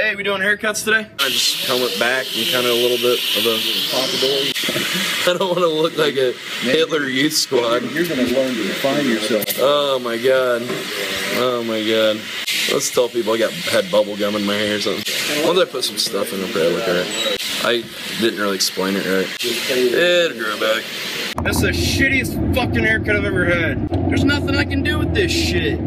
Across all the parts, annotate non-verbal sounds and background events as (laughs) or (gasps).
Hey, we doing haircuts today? I just comb it back and kind of a little bit of a pompadour. (laughs) I don't want to look like a Hitler Youth Squad. You're gonna learn to define yourself. Oh my god. Oh my god. Let's tell people I got had bubble gum in my hair or something. Once I put some stuff in, it'll probably look alright. I didn't really explain it right. It'll grow back. That's the shittiest fucking haircut I've ever had. There's nothing I can do with this shit.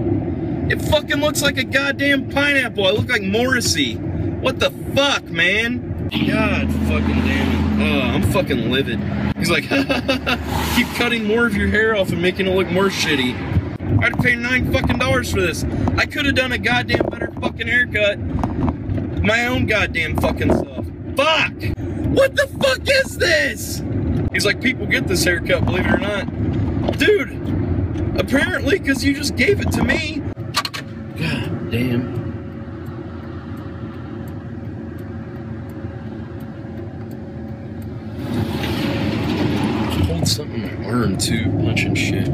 It fucking looks like a goddamn pineapple. I look like Morrissey. What the fuck, man? God fucking damn it. Oh, I'm fucking livid. He's like, (laughs) keep cutting more of your hair off and making it look more shitty. I'd pay nine fucking dollars for this. I could have done a goddamn better fucking haircut. My own goddamn fucking self. Fuck! What the fuck is this? He's like, people get this haircut, believe it or not. Dude, apparently, because you just gave it to me. Damn. Hold something in my arm too, punching shit.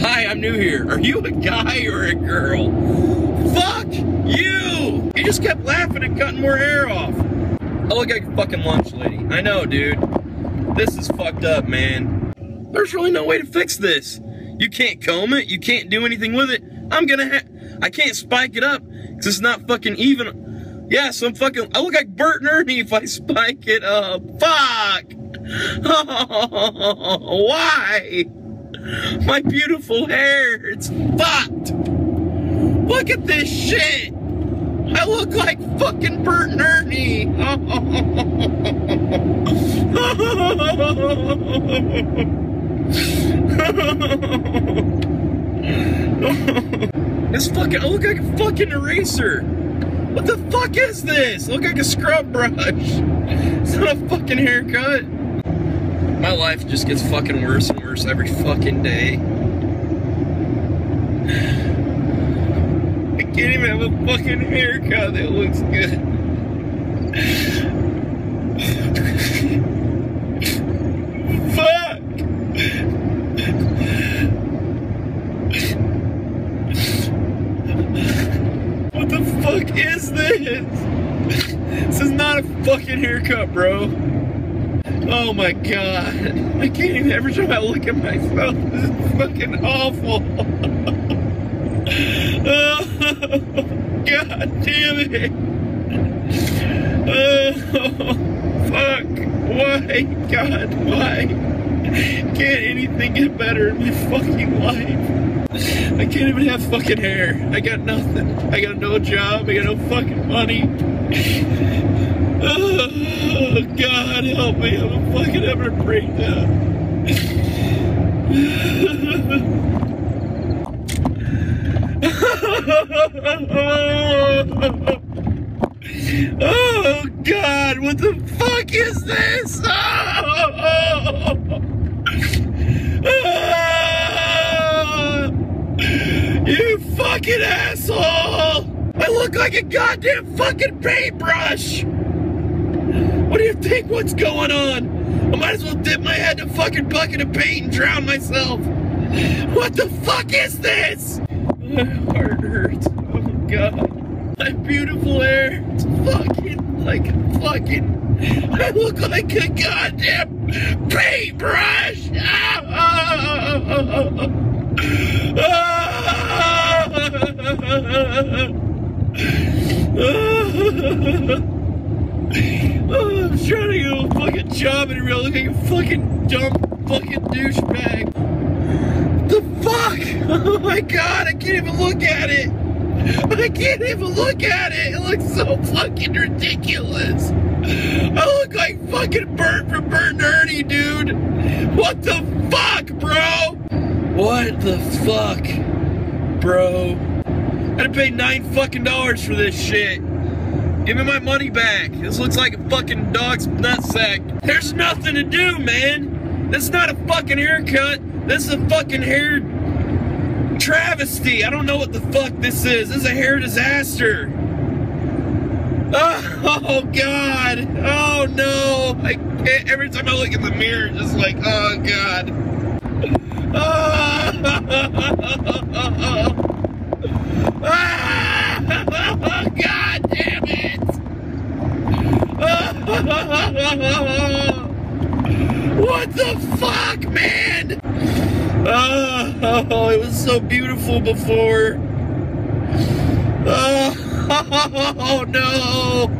Hi, I'm new here. Are you a guy or a girl? Fuck you! You just kept laughing and cutting more hair off. I look like a fucking lunch lady. I know, dude. This is fucked up, man. There's really no way to fix this. You can't comb it. You can't do anything with it. I'm gonna ha- I can't spike it up because it's not fucking even. Yeah, so I'm fucking. I look like Bert and Ernie if I spike it up. Fuck! Oh, (laughs) why? My beautiful hair. It's fucked. Look at this shit. I look like fucking Bert and Ernie. (laughs) This fucking, I look like a fucking eraser. What the fuck is this? I look like a scrub brush. (laughs) It's not a fucking haircut. My life just gets fucking worse and worse every fucking day. I can't even have a fucking haircut that looks good. (laughs) Fuck! What the fuck is this? Is not a fucking haircut, bro. Oh my god. I can't even, every time I look at myself, this is fucking awful. (laughs) oh, god damn it. Oh, fuck. Why? God, why? Can't anything get better in my fucking life? (laughs) I can't even have fucking hair. I got nothing. I got no job. I got no fucking money. (sighs) Oh, God, help me. I'm fucking having a breakdown. (laughs) Oh, God, what the fuck is this? Oh. (laughs) fucking asshole! I look like a goddamn fucking paintbrush! What do you think what's going on? I might as well dip my head in a fucking bucket of paint and drown myself. What the fuck is this? My heart hurts. Oh god. My beautiful hair. It's fucking like fucking. I look like a goddamn paintbrush. Ah, ah, ah, Oh, I'm trying to get a fucking job and real look like a fucking dumb fucking douchebag. The fuck? (laughs) Oh my god, I can't even look at it. I can't even look at it. It looks so fucking ridiculous. I look like fucking Bert from Bert and Ernie, dude. What the fuck, bro? What the fuck, bro? I had to pay nine fucking dollars for this shit. Give me my money back. This looks like a fucking dog's nutsack. There's nothing to do, man. This is not a fucking haircut. This is a fucking hair travesty. I don't know what the fuck this is. This is a hair disaster. (laughs) Oh, God. Oh, no. I can't. Every time I look in the mirror, it's just like, oh, God. Oh, (laughs) (laughs) Oh, God damn it! what the fuck, man? Oh, it was so beautiful before. Oh, (laughs) no!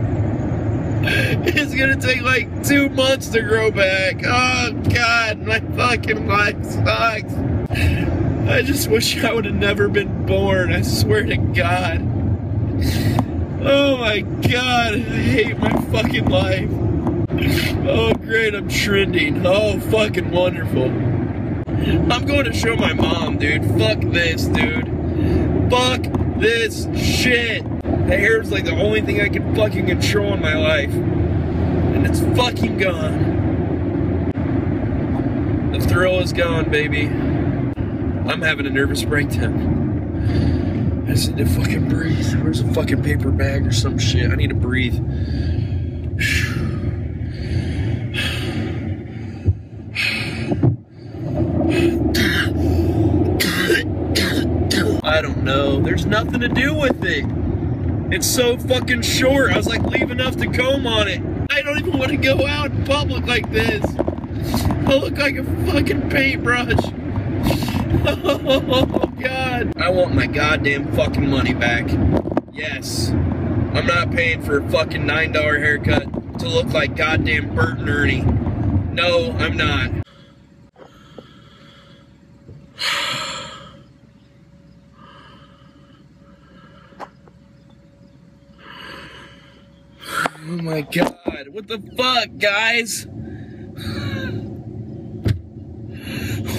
It's gonna take like two months to grow back. Oh, God, my fucking life sucks. I just wish I would have never been born. I swear to God. Oh my god, I hate my fucking life. Oh great, I'm trending. Oh fucking wonderful. I'm going to show my mom, dude. Fuck this, dude. Fuck this shit. The is like the only thing I can fucking control in my life. And it's fucking gone. The thrill is gone, baby. I'm having a nervous breakdown. I just need to fucking breathe. Where's a fucking paper bag or some shit? I need to breathe. I don't know. There's nothing to do with it. It's so fucking short. I was like, leave enough to comb on it. I don't even want to go out in public like this. I look like a fucking paintbrush. (laughs) God. I want my goddamn fucking money back. Yes. I'm not paying for a fucking $9 haircut to look like goddamn Bert and Ernie. No, I'm not. (sighs) Oh my god, what the fuck, guys? (sighs)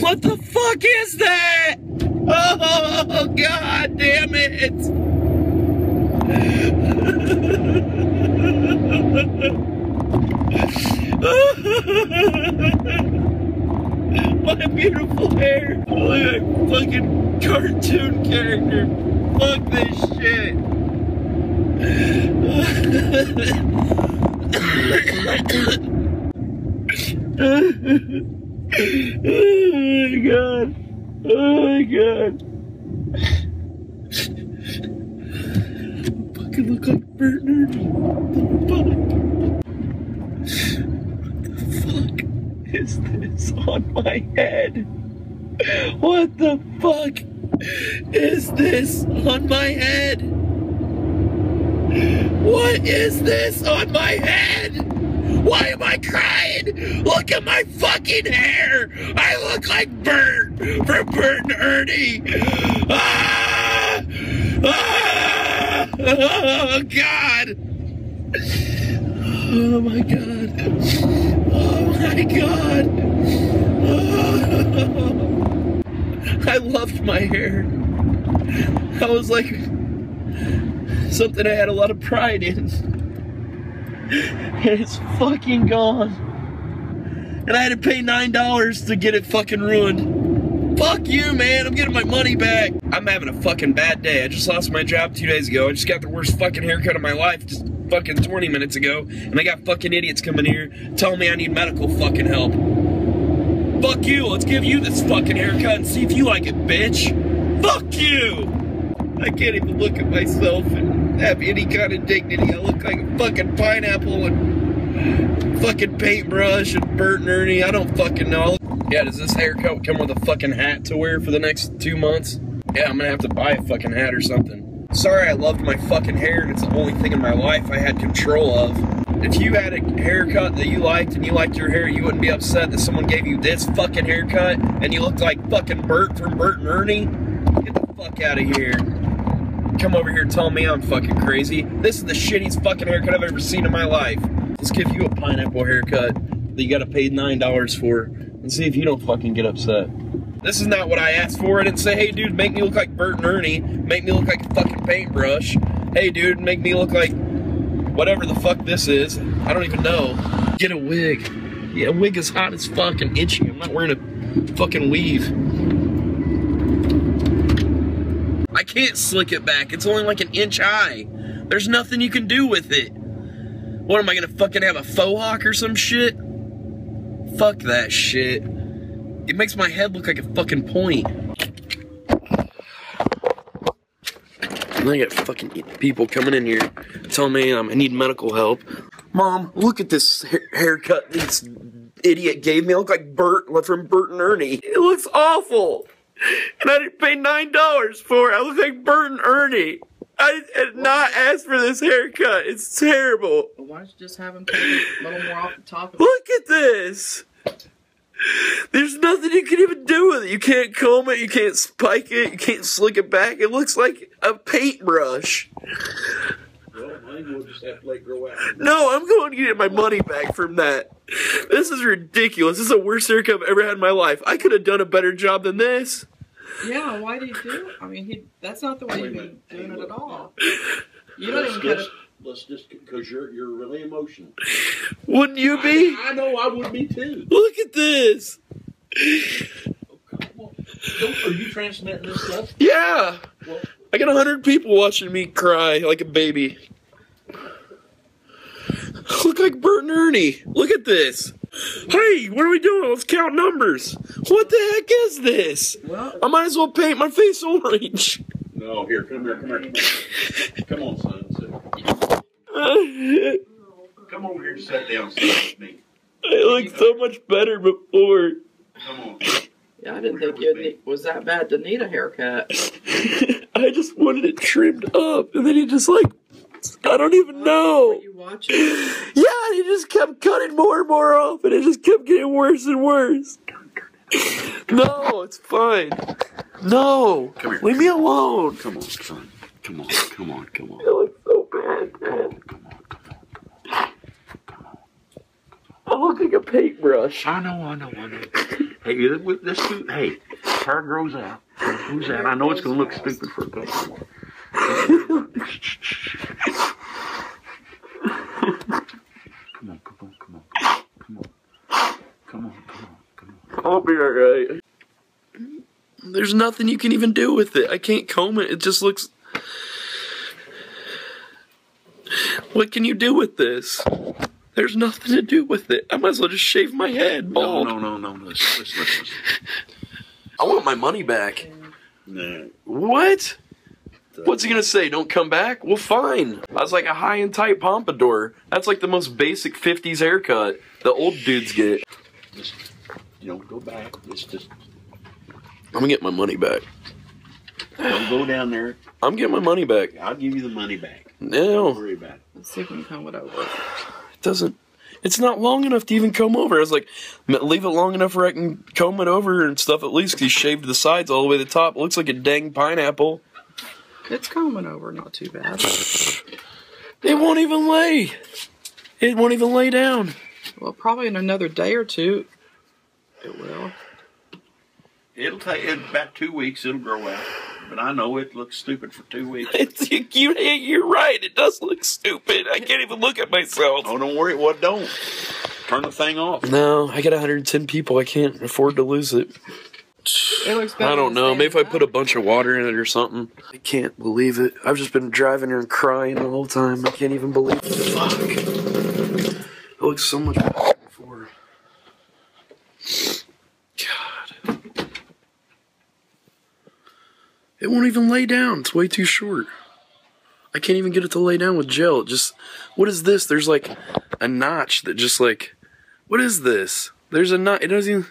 What the fuck is that? Oh, god damn it! My beautiful hair. Look like fucking cartoon character. Fuck this shit. oh my god. Oh my god. Fucking look like Bert. What the fuck is this on my head? What the fuck is this on my head? What is this on my head? Why am I crying? Look at my fucking hair. I look like Bert from Bert and Ernie. Ah! Ah! Oh, (laughs) God. Oh, my God. Oh, my God. Oh. (laughs) I loved my hair. I was like something I had a lot of pride in. And it's fucking gone. And I had to pay $9 to get it fucking ruined. Fuck you, man. I'm getting my money back. I'm having a fucking bad day. I just lost my job two days ago. I just got the worst fucking haircut of my life just fucking 20 minutes ago. And I got fucking idiots coming here telling me I need medical fucking help. Fuck you. Let's give you this fucking haircut and see if you like it, bitch. Fuck you. I can't even look at myself and have any kind of dignity. I look like a fucking pineapple and fucking paintbrush and Bert and Ernie. I don't fucking know. Yeah, does this haircut come with a fucking hat to wear for the next two months? Yeah, I'm gonna have to buy a fucking hat or something. Sorry, I loved my fucking hair and it's the only thing in my life I had control of. If you had a haircut that you liked and you liked your hair, you wouldn't be upset that someone gave you this fucking haircut and you looked like fucking Bert from Bert and Ernie? Get the fuck out of here telling me I'm fucking crazy. This is the shittiest fucking haircut I've ever seen in my life. Let's give you a pineapple haircut that you gotta pay $9 for and see if you don't fucking get upset. This is not what I asked for. I didn't say, hey dude, make me look like Bert and Ernie. Make me look like a fucking paintbrush. Hey dude, make me look like whatever the fuck this is. I don't even know. Get a wig. Yeah, a wig is hot as fuck and itchy. I'm not wearing a fucking weave. I can't slick it back. It's only like an inch high. There's nothing you can do with it. What am I gonna fucking have a faux hawk or some shit? Fuck that shit. It makes my head look like a fucking point. I got fucking people coming in here telling me um, I need medical help. Mom, look at this ha- haircut. this idiot gave me. I look like Bert from Bert and Ernie. It looks awful. And I didn't pay nine dollars for it. I look like Bert and Ernie. I did not ask for this haircut. It's terrible. Well, why don't you just have him take a little more off the top of? Look at this. There's nothing you can even do with it. You can't comb it, you can't spike it, you can't slick it back. It looks like a paintbrush. Well, I we'll just have to let grow out. No, I'm going to get my money back from that. This is ridiculous. This is the worst haircut I've ever had in my life. I could have done a better job than this. Yeah, why did he do? I mean, he, that's not the way Wait a you've been doing Hey, it at all. (laughs) You don't Let's even cut just, it. let's just, because you're, you're really emotional. Wouldn't you be? I, I know I would be too. Look at this. Oh, come are you transmitting this stuff? Yeah. Well, I got a hundred people watching me cry like a baby. Look like Bert and Ernie. Look at this. Hey, what are we doing? Let's count numbers. What the heck is this? Well, I might as well paint my face orange. no, here, come here, come here. Come on, son. Sit. Come over here and sit down sit with me. looked so much better before. Come on. yeah, I didn't think it was that bad to need a haircut. (laughs) I just wanted it trimmed up, and then he just like, I don't even Were know. you watching? (gasps) Yeah, he just kept cutting more and more off, and it just kept getting worse and worse. No, it's fine. No, Come here. leave me alone. Come on, son. Come on, come on, come on. It looks so bad, man. Come on, come on. I look like a paintbrush. I know, I know, I know. Hey, you- with this, dude- hey, hair grows out. Who's that? I know it's gonna look stupid for a couple (laughs) more. Come on, come on, come on, come on, come on, come on, come on. I'll. There's nothing you can even do with it. I can't comb it. It just looks. What can you do with this? There's nothing to do with it. I might as well just shave my head No, bald. no, no, no, (laughs) listen, listen, listen. I want my money back. No. What? What's he gonna say? Don't come back? Well, fine. I was like a high and tight pompadour. That's like the most basic 50s haircut the old dudes get. Just, you know, go back. Just, just I'm gonna get my money back. don't go down there. I'm getting my money back. I'll give you the money back. Don't No, worry about it. Let's see if we can comb it over. it doesn't. It's not long enough to even comb over. I was like, leave it long enough where I can comb it over and stuff at least. 'cause he shaved the sides all the way to the top. It looks like a dang pineapple. It's combing over, not too bad. It won't even lay. It won't even lay down. Well, probably in another day or two, it will. It'll take in about two weeks. It'll grow out. But I know it looks stupid for two weeks. (laughs) It's, you, you, you're right. It does look stupid. I can't even look at myself. Oh, don't worry. What don't? Turn the thing off. No, I got 110 people. I can't afford to lose it. It looks better I don't know. Maybe if I put a bunch of water in it or something. I can't believe it. I've just been driving here and crying the whole time. I can't even believe it. Fuck. It looks so much better than before. It won't even lay down. It's way too short. I can't even get it to lay down with gel. It just. What is this? There's like a notch that just like. What is this? There's a notch. It doesn't even.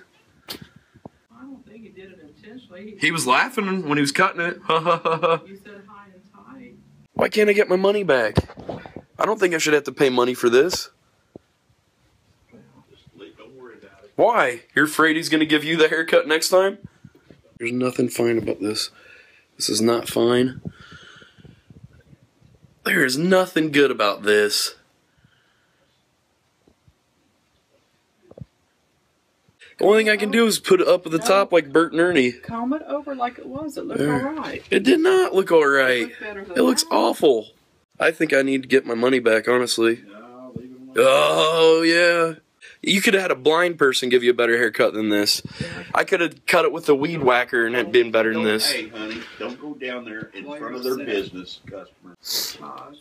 I don't think he did it intentionally. He was laughing when he was cutting it. Ha ha ha ha. You said high and tight. Why can't I get my money back? I don't think I should have to pay money for this. Just leave- don't worry about it. Why? You're afraid he's going to give you the haircut next time? There's nothing fine about this. This is not fine. There is nothing good about this. The only thing I can do is put it up at the top like Bert and Ernie. Comb it over like it was. It looked There. all right. It did not look alright. Looked better than It looks that. awful. I think I need to get my money back, honestly. No, leave it alone. Oh yeah. You could have had a blind person give you a better haircut than this. I could have cut it with a weed whacker and it been better than this. Hey, honey, don't go down there in While front of their business customers.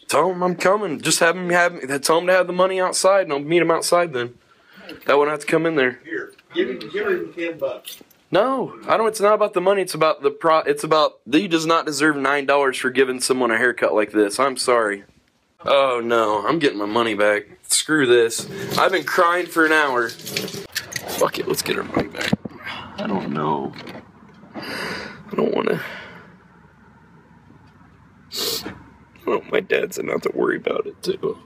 Tell them I'm coming. Just have them have me. Tell them to have the money outside, and I'll meet them outside then. That wouldn't have to come in there. Here, give him, give him ten bucks. No, I don't. It's not about the money. It's about the pro. It's about he does not deserve nine dollars for giving someone a haircut like this. I'm sorry. Oh no, I'm getting my money back. Screw this. I've been crying for an hour. Fuck it, let's get our money back. I don't know. I don't want to. Well, my dad's enough to worry about it too.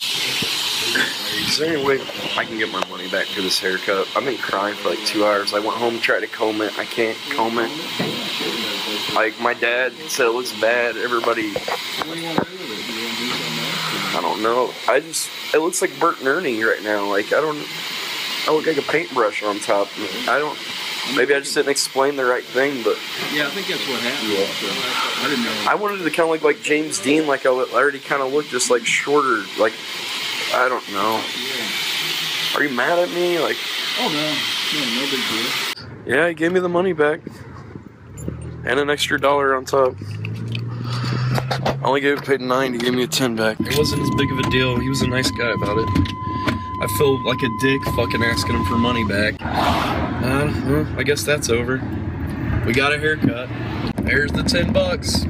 Is there any way I can get my money back for this haircut? I've been crying for like two hours. I went home, tried to comb it. I can't comb it. Like my dad said, it looks bad. Everybody, don't know. I just, it looks like Bert and Ernie right now. Like I don't, I look like a paintbrush on top. I don't. Maybe I just didn't explain the right thing, but Yeah, I think that's what happened. Yeah. I didn't know. I wanted to kind of look like James Dean, like I already kind of looked just like shorter. Like I don't know. Yeah. Are you mad at me? Like, Oh no, no, no big deal. yeah, he gave me the money back and an extra dollar on top. I only gave paid nine. He gave me a ten back. It wasn't as big of a deal. He was a nice guy about it. I feel like a dick fucking asking him for money back. Uh, well, I guess that's over. We got a haircut. There's the ten bucks.